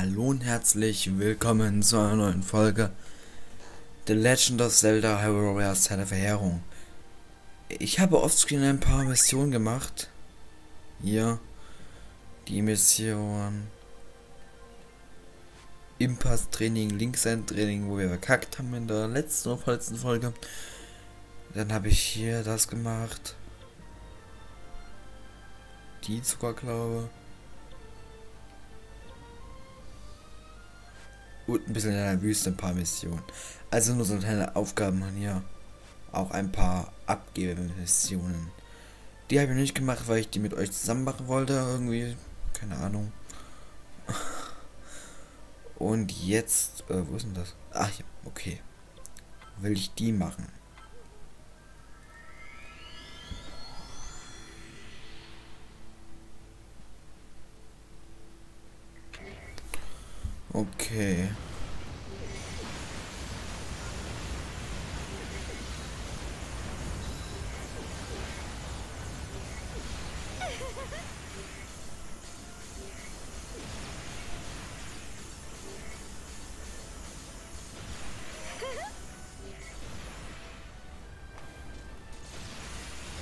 Hallo und herzlich willkommen zu einer neuen Folge The Legend of Zelda Hyrule Warriors Zeit der Verheerung. Ich habe offscreen ein paar Missionen gemacht. Hier die Mission Impass Training, Linksend Training, wo wir verkackt haben in der letzten oder vorletzten Folge. Dann habe ich hier das gemacht. Die sogar glaube. Und ein bisschen in der Wüste ein paar Missionen. Also nur so kleine Aufgaben hier. Auch ein paar Abgebemissionen. Die habe ich nicht gemacht, weil ich die mit euch zusammen machen wollte. Irgendwie, keine Ahnung. Und jetzt, äh, wo ist denn das? Ach ja, okay. Will ich die machen? Okay.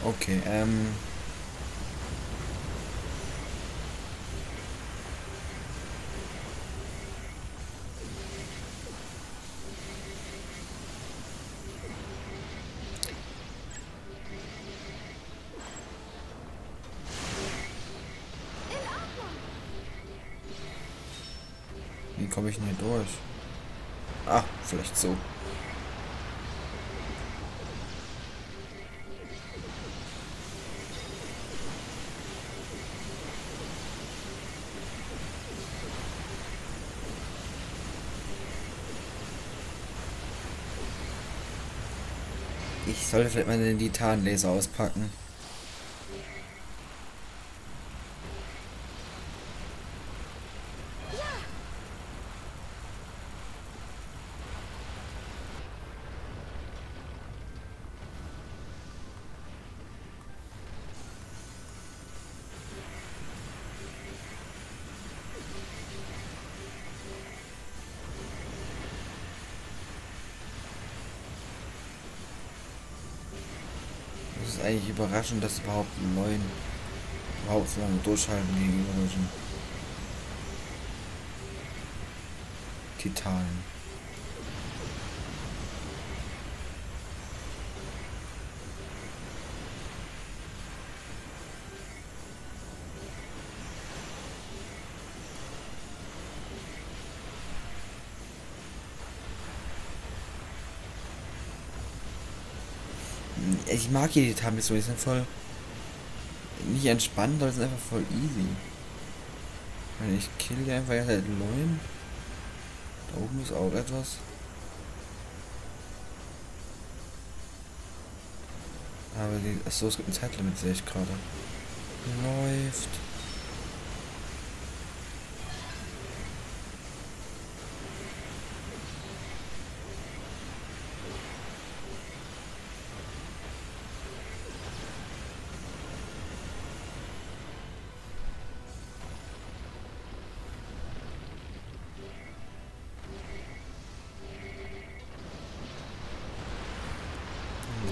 Okay, ähm... Wie komme ich denn hier durch? Ah, vielleicht so. Ich sollte vielleicht mal den Titanlaser auspacken. Es ist eigentlich überraschend, dass überhaupt einen neuen überhaupt so lange durchhalten gegenüber solchen Titanen. Ich mag hier die Titan-Missionen, die sind voll nicht entspannt, aber sind einfach voll easy. Ich kill die einfach ja seit neun. Da oben ist auch etwas. Aber die. Achso, es gibt ein Zeitlimit, sehe ich gerade. Läuft.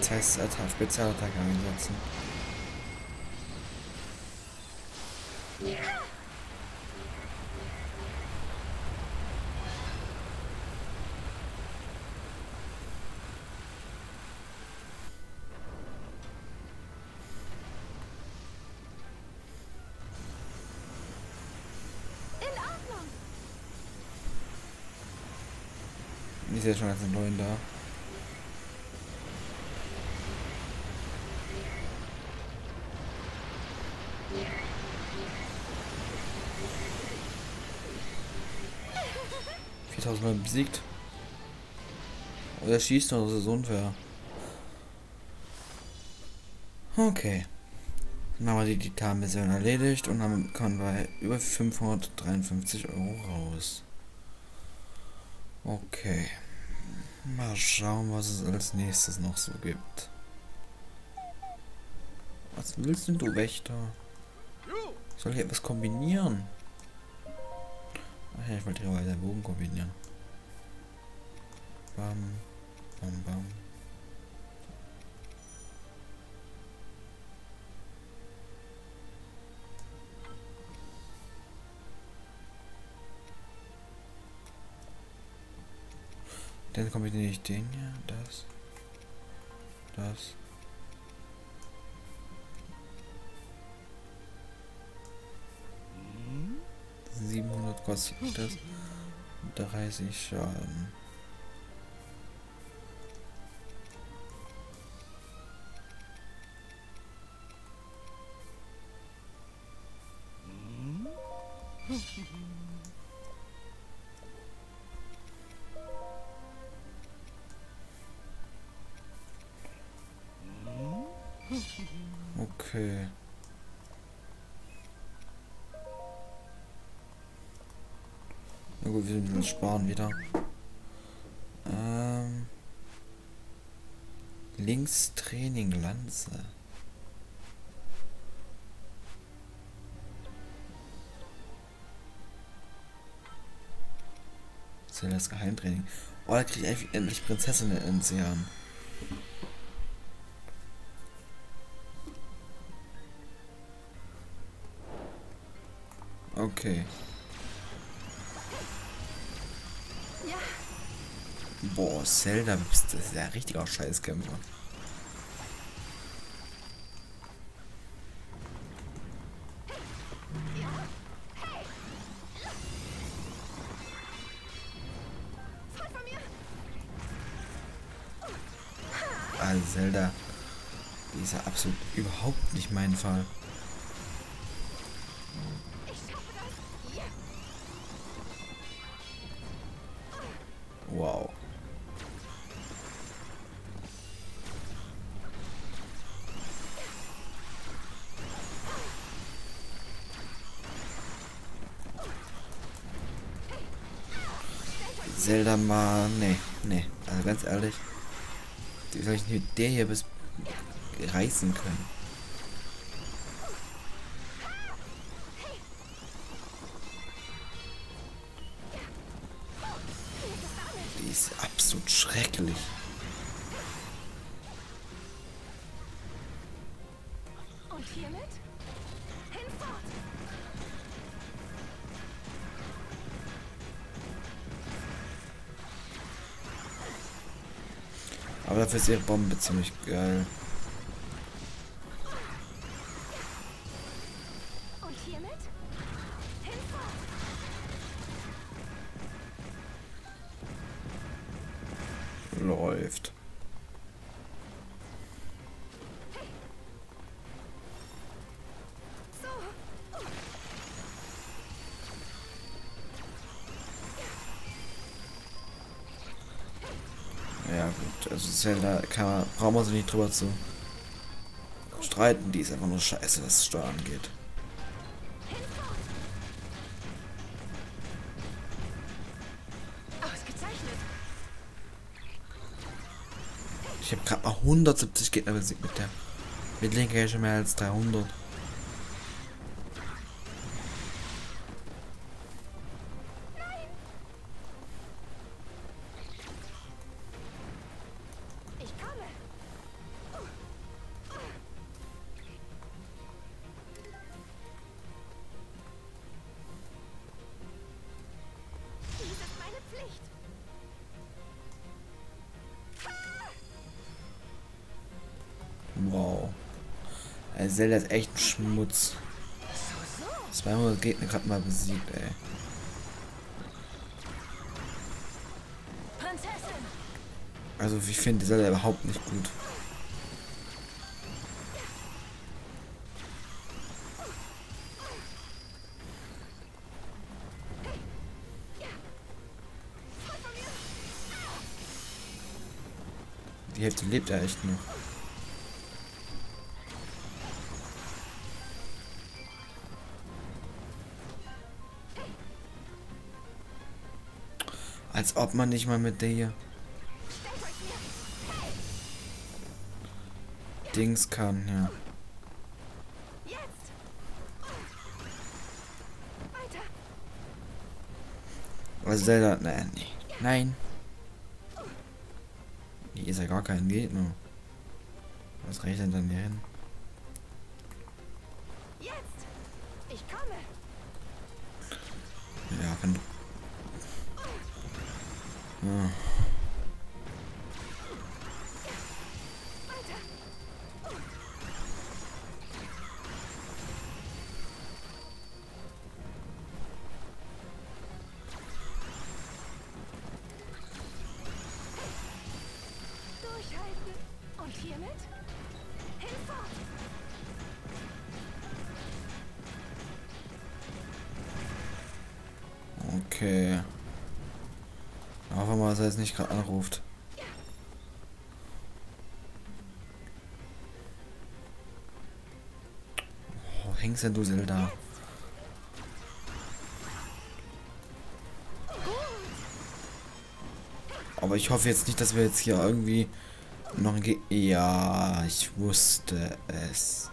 Das heißt, Attack, Spezialattacke einsetzen. Ich sehe schon als einen neuen da. Mal besiegt. Oder er schießt noch, das ist unfair. Okay. Dann haben wir die Titan-Mission erledigt und dann kommen wir über 553 Euro raus. Okay. Mal schauen, was es als nächstes noch so gibt. Was willst denn du, Wächter? Soll ich etwas kombinieren? Ja, ich wollte hier weiter Bogen kombinieren. Bam, bam, bam. Dann kombiniere ich den hier, das, das. Siebenhundert kostet das. 30 Schaden. Müssen sparen wieder. Ähm, links Training Lanze. Das das Geheimtraining. Oh, da kriege ich endlich Prinzessin in Sean. Okay. Boah, Zelda, das ist ja richtiger Scheißkämpfer. mir. Ah, Zelda. Die ist ja absolut überhaupt nicht mein Fall. Zelda mal. Nee, nee. Also ganz ehrlich. Wie soll ich mit der hier bis reißen können? Ist ihre Bombe ziemlich geil. Und hiermit? Hinfort. Läuft. Also Zelda kann man, brauchen wir sich nicht drüber zu streiten, die ist einfach nur scheiße, was Steuern angeht. Ich habe gerade mal 170 Gegner besiegt mit der. Mit Linker schon mehr als 300. Ey, Zelda ist echt ein Schmutz. 200 Gegner gerade mal besiegt, ey. Also ich finde Zelda überhaupt nicht gut. Die Hälfte lebt ja echt noch. Als ob man nicht mal mit der hier. Dings kann, ja. Jetzt. Weiter. Also Zelda, nein. Nein. Hier ist ja gar kein Gegner. Was reicht denn dann hier hin? Durchhalten! Und hiermit? Hinfort! Okay. Hoffen wir mal, dass er jetzt nicht gerade anruft. Wo hängst denn du, Zelda? Aber ich hoffe jetzt nicht, dass wir jetzt hier irgendwie noch ein Ge Ja, ich wusste es.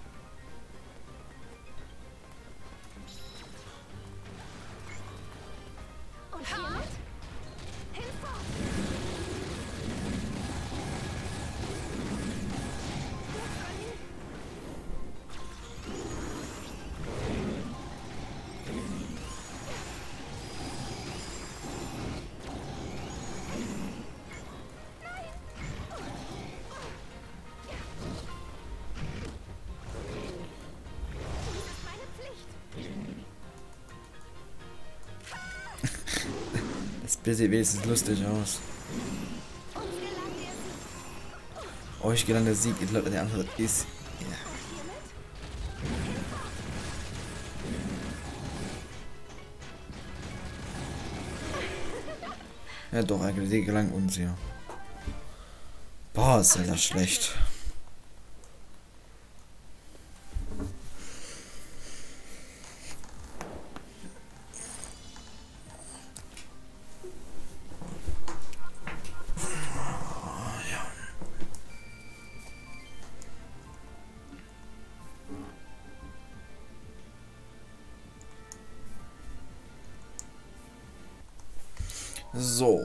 Das sieht wenigstens lustig aus. Euch gelang der Sieg. Ich glaube, der Antwort ist. Ja. Ja doch, eigentlich gelang uns ja. Boah, ist das schlecht. So.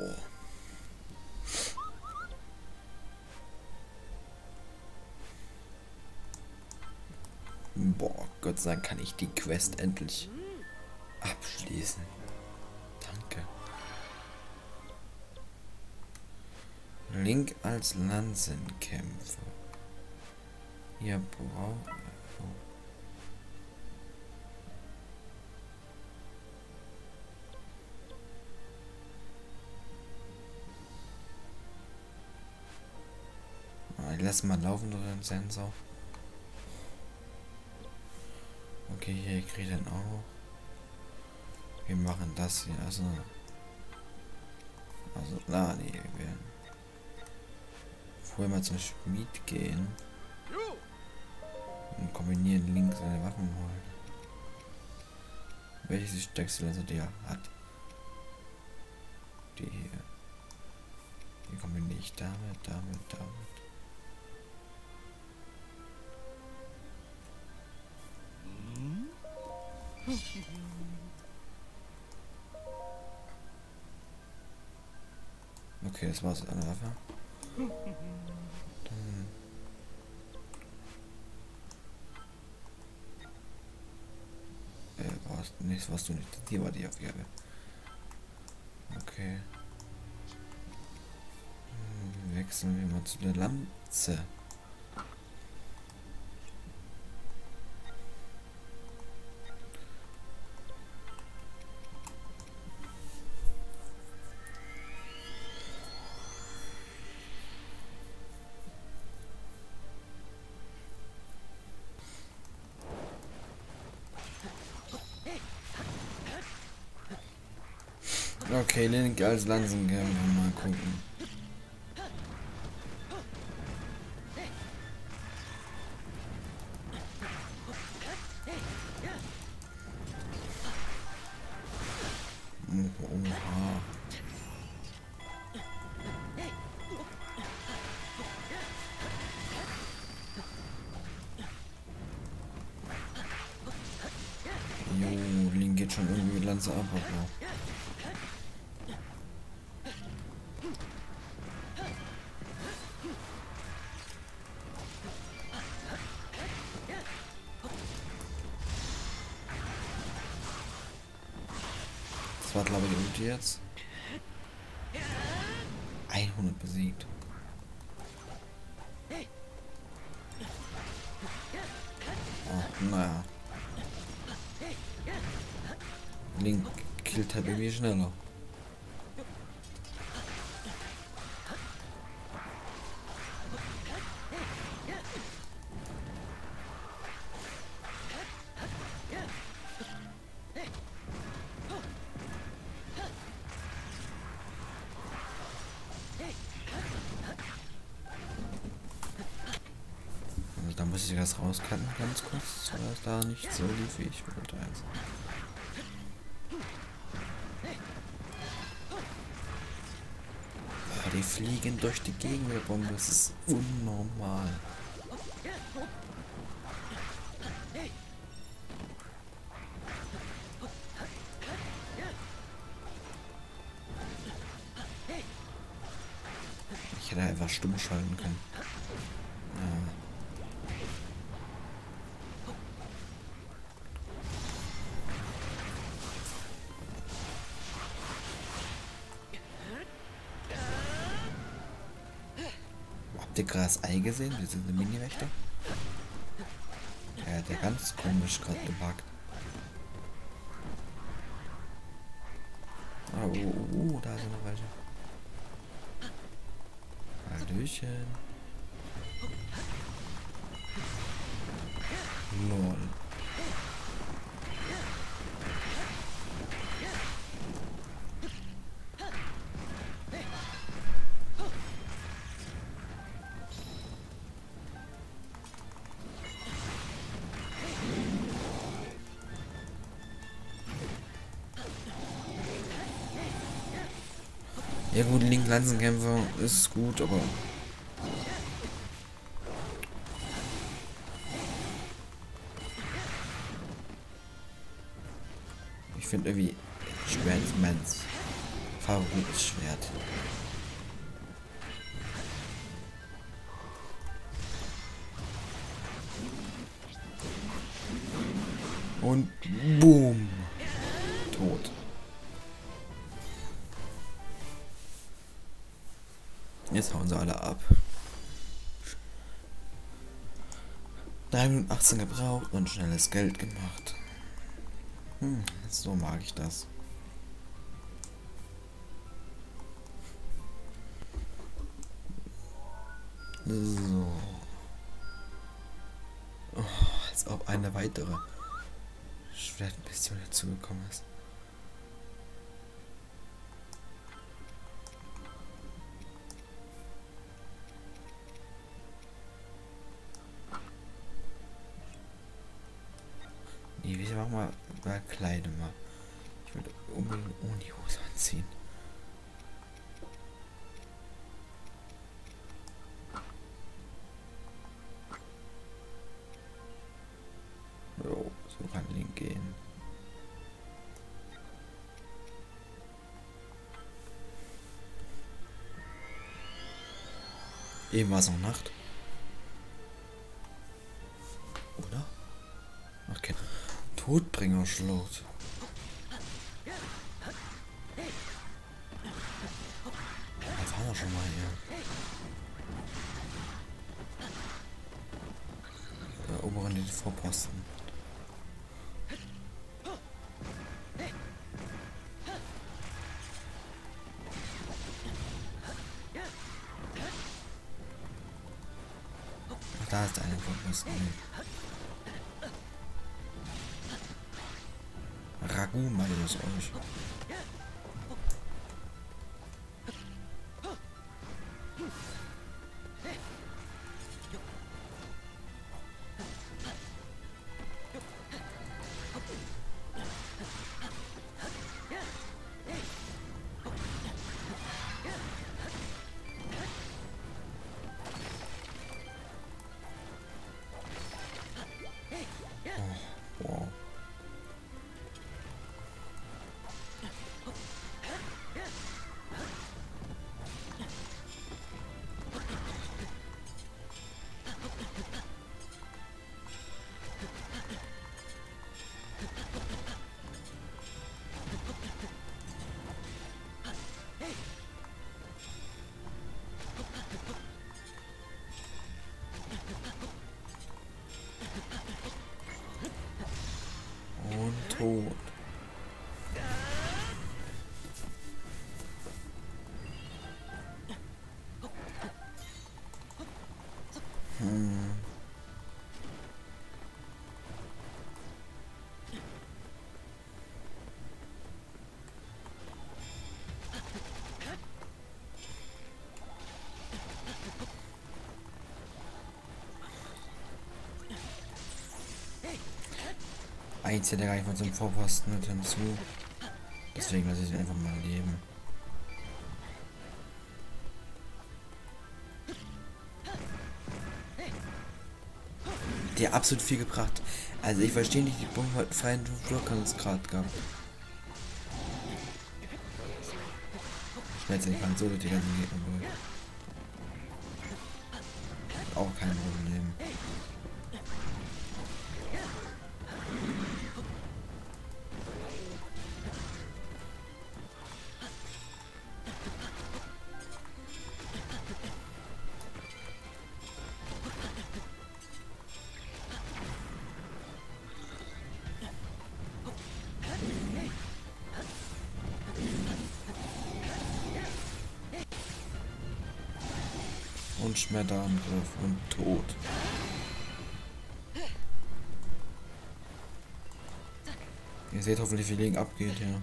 Boah, Gott sei Dank kann ich die Quest endlich abschließen. Danke. Link als Lanzenkämpfer. Ihr braucht... Ah, Ich lasse mal laufen durch den Sensor. Okay, hier kriege ich den auch. Wir machen das hier. Also. Also, na, nee, wir werden. Vorher mal zum Schmied gehen. Und kombinieren links seine Waffen holen. Welches die stärkste Lanze hat. Die hier. Die kombiniere ich damit, damit, damit. Okay, das war's eine Waffe. Äh, war's, nee, das warst du nicht. Die war die Aufgabe. Okay. Hm, Wechseln wir mal zu der Lanze. Okay, Link als Lanzenkämpfer, mal gucken. War glaube ich Ulti jetzt. 100 besiegt. Oh, naja. Link killt halt irgendwie schneller. Rauscutten, ganz kurz, weil es da nicht so lief, wie ich wollte. Also. Boah, die fliegen durch die Gegend mit Bombe, das ist unnormal. Ich hätte einfach stumm schalten können. Das Ei gesehen? Wir sind eine Mini-Wächter. Der hat ja ganz komisch gerade gebackt. Ah, oh, oh, oh, da sind noch welche. Hallöchen. Lol. Ja gut, Link-Lanzenkämpfer ist gut, aber... Ich finde irgendwie Schwert ist meins Favorites Schwert. Und boom. Tot. Jetzt hauen sie alle ab. 3 Minuten 18 gebraucht und schnelles Geld gemacht. Hm, so mag ich das. So. Oh, als ob eine weitere Schwertmission dazugekommen ist. Nee, wir machen mal bei Kleidung mal. Ich würde unbedingt ohne die Hose anziehen. Jo, so kann Link gehen. Eben war es noch Nacht. Todbringerschlacht. Ragout meine das euch. Zählt er gar nicht von zum Vorposten mit hinzu. Deswegen lasse ich ihn einfach mal leben. Der absolut viel gebracht. Also ich verstehe nicht, die Bombe hat freien Wirkungsgrad gehabt. Ich werde jetzt nicht mal so die ganzen Gegner durch. Auch kein Problem. Und Schmetterangriff und Tod. Ihr seht hoffentlich, wie Legen abgeht hier.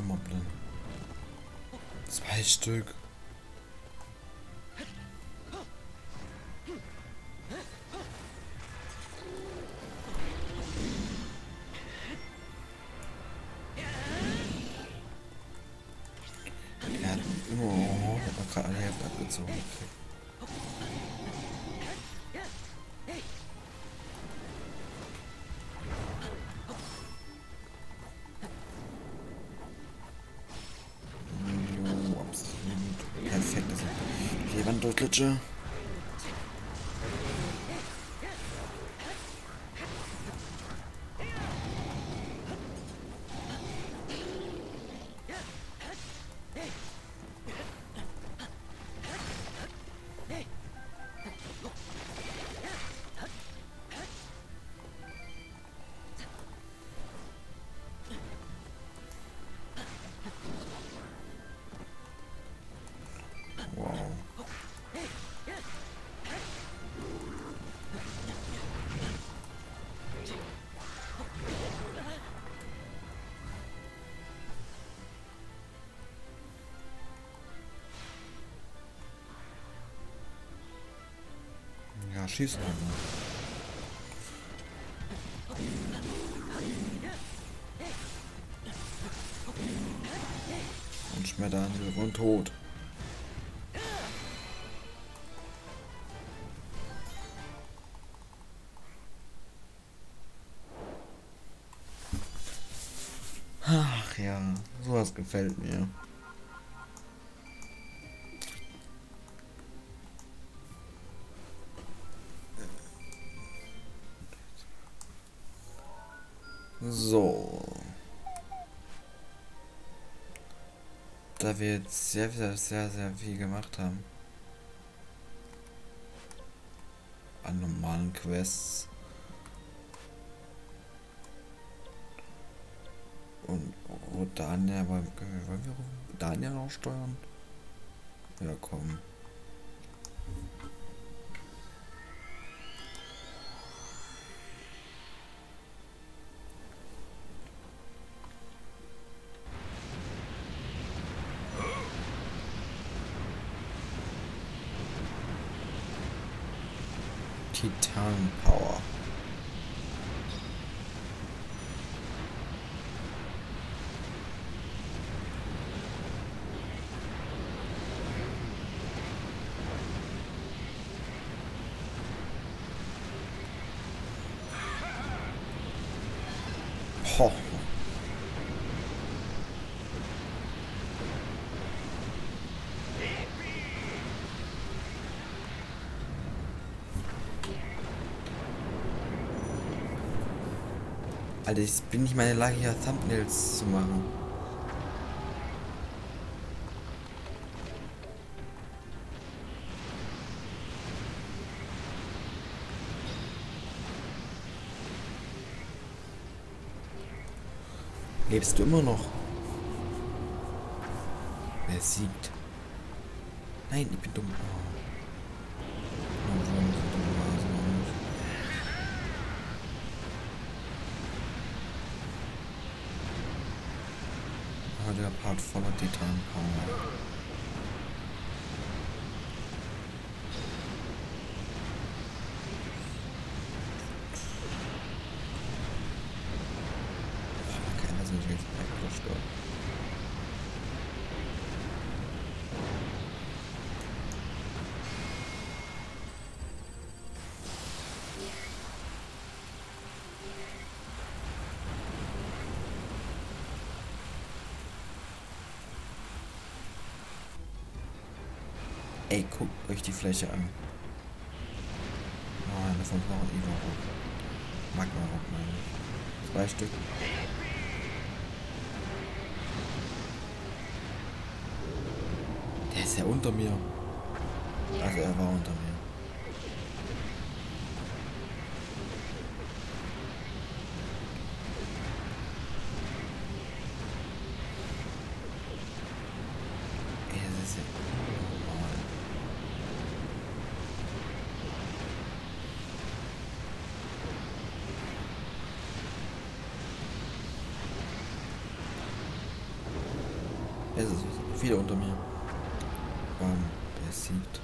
Vollmoblin. Zwei Stück. Die Ja, schieß halt mal. Und Schmetterangriff und tot. Ach ja, sowas gefällt mir. Da wir jetzt sehr, sehr, sehr, sehr viel gemacht haben. An normalen Quests. Und Daniel, wollen, wir- Daniel auch steuern? Ja, komm. Town Power. Alter, ich bin nicht meine Lage hier Thumbnails zu machen. Lebst du immer noch? Wer siegt? Nein, ich bin dumm. Oh. Oh, warum so dumm war es noch nicht? Ah, der Part voller Titan-Power. Okay, das ist jetzt praktisch dort. Ey, guckt euch die Fläche an. Oh, eine von blauen Evo-Rock. Magma-Rock, meine ich. Zwei Stück. Der ist ja unter mir. Also er war unter mir. Ey, das ist ja unnormal. Es ist wieder unter mir. Bam, besiegt.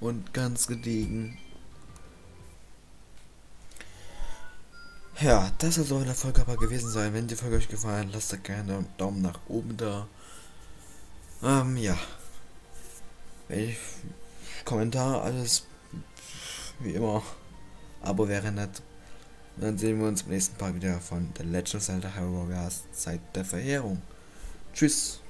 Und ganz gediegen Ja, das soll so eine Folge aber gewesen sein. Wenn die Folge euch gefallen, lasst da gerne einen Daumen nach oben da. Ähm, ja. Ich, Kommentar, alles wie immer. Abo wäre nett. Und dann sehen wir uns im nächsten Part wieder von The Legend of Zelda Hyrule Warriors Zeit der Verheerung. Tschüss.